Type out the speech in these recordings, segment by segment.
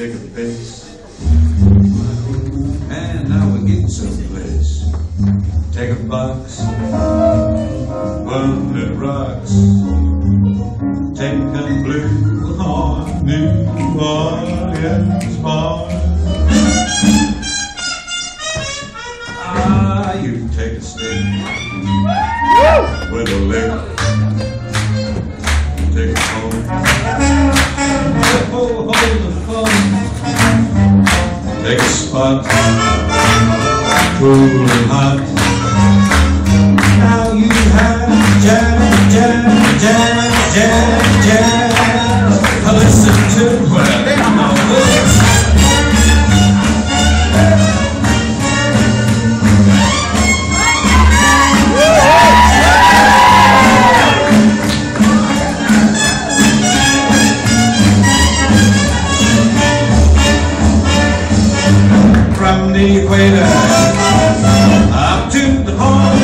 Take a pace. And now we're getting someplace. Take a box. Burn the rocks. Take a blue on New Orleans bar. Ah, you can take a stick with a lick. Take a home. Spot, cool hot. the equator, up to the horn.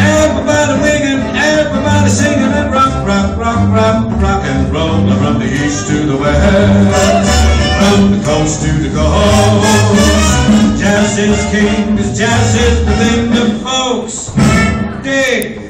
Everybody wiggin', everybody singing, and rock, rock, rock, rock, rock and roll. From the east to the west, from the coast to the coast. Jazz is king, cause jazz is the thing that folks dig.